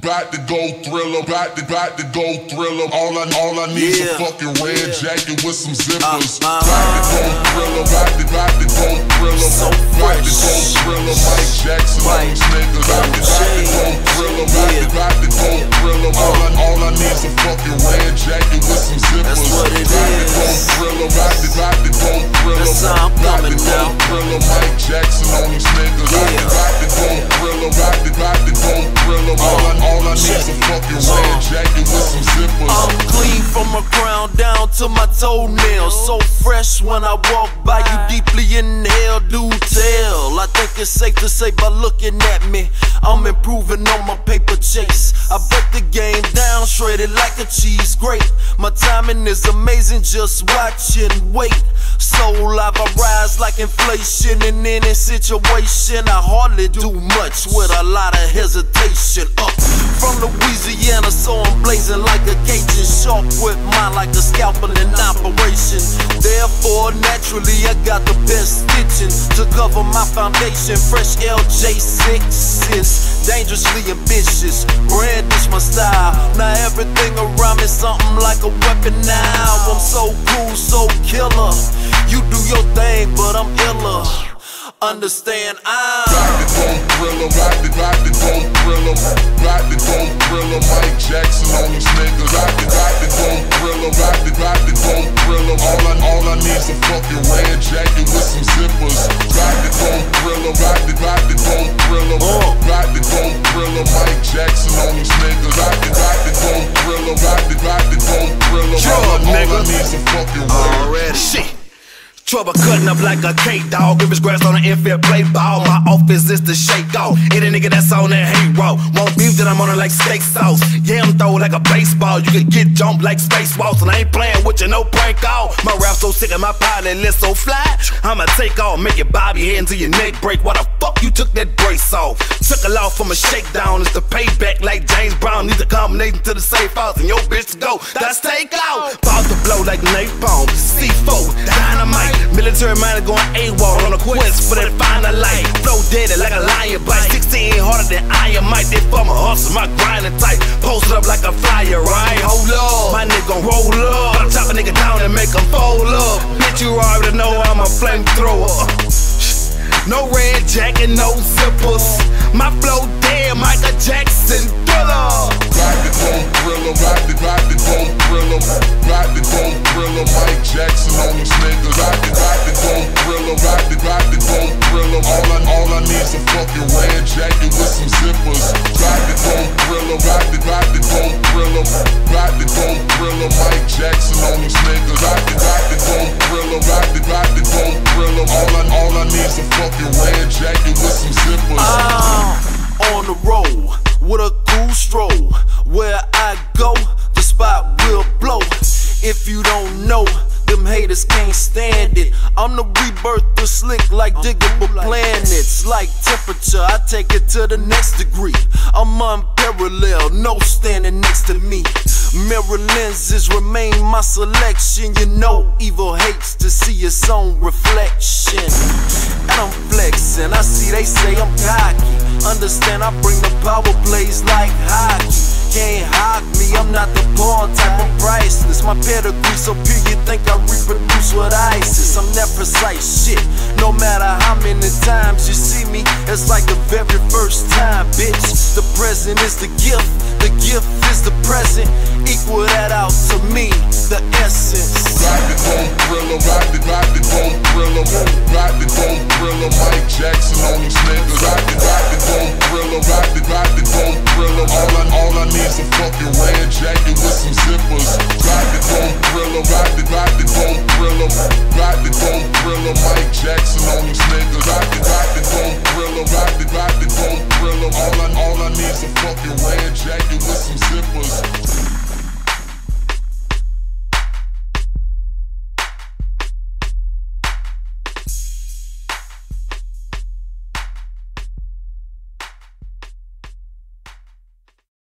Got to go thriller, got to, got to go thriller. All I, all I need Yeah. is a fucking red jacket with some zippers. Uh, uh, got to go thriller, got to, got to go thriller. So got to go thriller, Mike Jackson on Right. these niggas. Got to, got to go thriller, got to, Yeah. got to go thriller. All I, all I need is a fucking red jacket with some zippers. Toenails. So fresh when I walk by you deeply in hell, do tell. I think it's safe to say by looking at me, I'm improving on my paper chase. I break the game down, shredded like a cheese grate. My timing is amazing, just watch and wait. So live, I rise like inflation in any situation. I hardly do much with a lot of hesitation. Up from Louisiana, so I'm blazing like a Cajun shark with mine like a scalpel in operation. Therefore, naturally, I got the best stitching to cover my foundation. Fresh LJ6s, dangerously ambitious. Brandish my style. Now everything around me something like a weapon now. I'm so cool, so killer. You do your thing, but I'm iller. Understand I'm Got to go thriller, got to, got to go thriller, Truble cutting up like a cake dog. If it's grass on the infield, play ball. My office is to shake off. Any nigga that's on that hate roll. Want beef, that I'm on it like steak sauce. Yeah, I'm throw like a baseball. You can get jumped like space walls. And I ain't playing with you, no prank call. My rap so sick and my pilot list so fly. I'ma take off, make it bobby your head until your neck break. Why the fuck you took that brace off? Took a loss from a shakedown. It's the payback like James Brown. Need a combination to the safe house and your bitch to go. That's take out. About to blow like napalm. C4, dynamite. Military minded going AWOL on a quest for that final light. Flow dead like a lion bite. 16 harder than iron might. They from a hustle, my grinding tight. Posted up like a flyer, right? Hold up. My nigga gon' roll up. I'll chop a nigga down and make him fold up. Bitch, you already know I'm a flamethrower. No red jacket, no zippers. My flow dead, Michael Jackson thriller. Got to go thriller, got to, got to go thriller, got to go all I need is a fucking red jacket with some zippers. Got to go thriller, got to, got to go thriller, got to go thriller. Mike Jackson on these niggas. Got to, got to go thriller, got to, got to go thriller. All I, all I need is a fucking red jacket with some zippers. I'm on the road with a cool stroll. Where I go, the spot will blow. If you don't know, them haters can't stand it. I'm the rebirth of slick like Digable planets. Like temperature, I take it to the next degree. I'm unparalleled, no standing next to me. Mirror lenses remain my selection. You know, evil hates to see its own reflection. And I'm flexing. I see they say I'm cocky. Understand I bring the power plays like hockey. Can't hog me, I'm not the pawn type, I'm priceless. My pedigree so pure, you think I reproduce with ISIS. I'm that precise shit. No matter how many times you see me, it's like the very first time, bitch. The present is the gift, the gift is the present. Equal that out to me, the essence. Got to go thriller, got to, got to go thriller, to go thriller. Mike